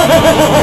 Ha ha ha ha!